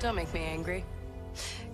Don't make me angry.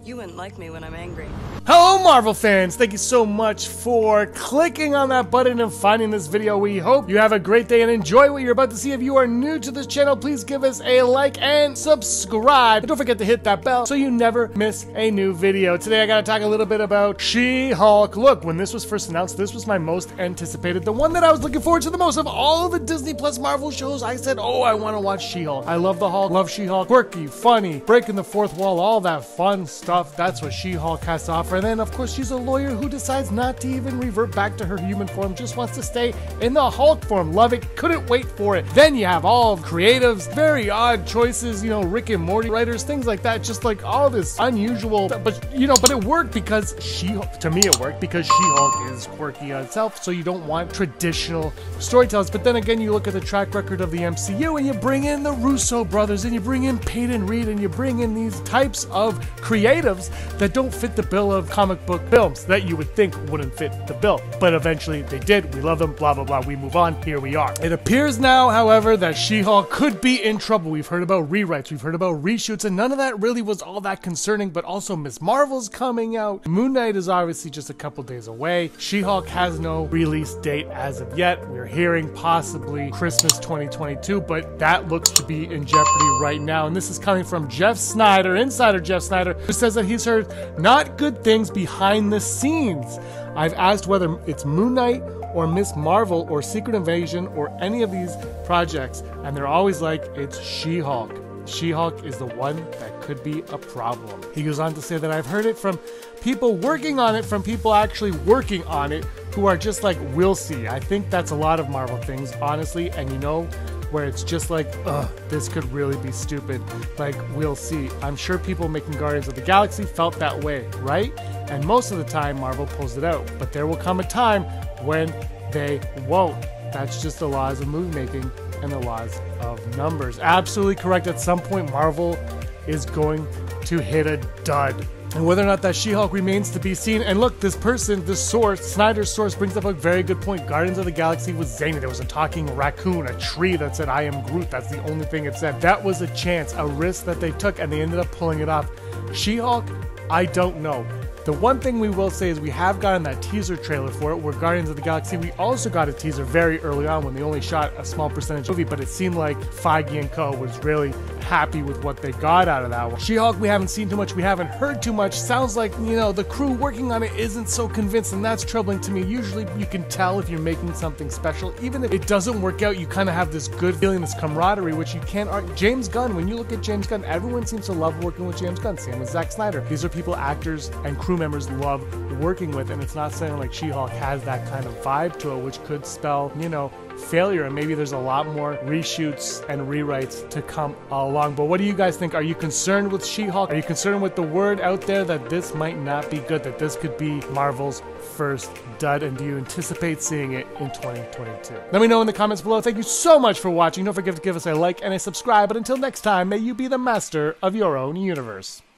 You wouldn't like me when I'm angry. Hello Marvel fans! Thank you so much for clicking on that button and finding this video. We hope you have a great day and enjoy what you're about to see. If you are new to this channel, please give us a like and subscribe. And don't forget to hit that bell so you never miss a new video. Today I gotta talk a little bit about She-Hulk. Look, when this was first announced, this was my most anticipated, the one that I was looking forward to the most of all the Disney Plus Marvel shows. I said, oh, I wanna watch She-Hulk. I love the Hulk, love She-Hulk, quirky, funny, breaking the fourth wall, all that fun stuff stuff. That's what She Hulk has to offer. And then, of course, she's a lawyer who decides not to even revert back to her human form, just wants to stay in the Hulk form. Love it. Couldn't wait for it. Then you have all creatives, very odd choices, you know, Rick and Morty writers, things like that. Just like all this unusual, but you know, but it worked because She Hulk, to me, it worked because She Hulk is quirky on itself. So you don't want traditional storytellers. But then again, you look at the track record of the MCU and you bring in the Russo brothers and you bring in Peyton Reed and you bring in these types of creative that don't fit the bill of comic book films that you would think wouldn't fit the bill. But eventually they did. We love them, blah, blah, blah. We move on. Here we are. It appears now, however, that She Hulk could be in trouble. We've heard about rewrites, we've heard about reshoots, and none of that really was all that concerning. But also, Ms. Marvel's coming out. Moon Knight is obviously just a couple days away. She Hulk has no release date as of yet. We're hearing possibly Christmas 2022, but that looks to be in jeopardy right now. And this is coming from Jeff Sneider, insider Jeff Sneider, who says that he's heard not good things behind the scenes. I've asked whether it's Moon Knight or Miss Marvel or Secret Invasion or any of these projects, and they're always like, it's She Hulk. She Hulk is the one that could be a problem. He goes on to say that I've heard it from people working on it, from people actually working on it, who are just like, we'll see. I think that's a lot of Marvel things, honestly, and you know, where it's just like, ugh, this could really be stupid. Like, we'll see. I'm sure people making Guardians of the Galaxy felt that way, right? And most of the time, Marvel pulls it out. But there will come a time when they won't. That's just the laws of movie making and the laws of numbers. Absolutely correct. At some point, Marvel is going to hit a dud. And whether or not that She-Hulk remains to be seen. And look, this person, this source, Sneider's source, brings up a very good point. Guardians of the Galaxy was zany. There was a talking raccoon, a tree that said, I am Groot. That's the only thing it said. That was a chance, a risk that they took, and they ended up pulling it off. She-Hulk, I don't know. The one thing we will say is we have gotten that teaser trailer for it, where Guardians of the Galaxy, we also got a teaser very early on when they only shot a small percentage of the movie, but it seemed like Feige and Co. was really happy with what they got out of that one. She-Hulk, we haven't seen too much, we haven't heard too much. Sounds like, you know, the crew working on it isn't so convinced, and that's troubling to me. Usually you can tell if you're making something special. Even if it doesn't work out, you kind of have this good feeling, this camaraderie, which you can't argue. James Gunn, when you look at James Gunn, everyone seems to love working with James Gunn. Same with Zack Snyder. These are people, actors, and crew members love working with, and it's not saying like She-Hulk has that kind of vibe to it, which could spell, you know, failure and maybe there's a lot more reshoots and rewrites to come along. But what do you guys think? Are you concerned with She-Hulk? Are you concerned with the word out there that this might not be good, that this could be Marvel's first dud? And do you anticipate seeing it in 2022? Let me know in the comments below. Thank you so much for watching. Don't forget to give us a like and a subscribe. But until next time, may you be the master of your own universe.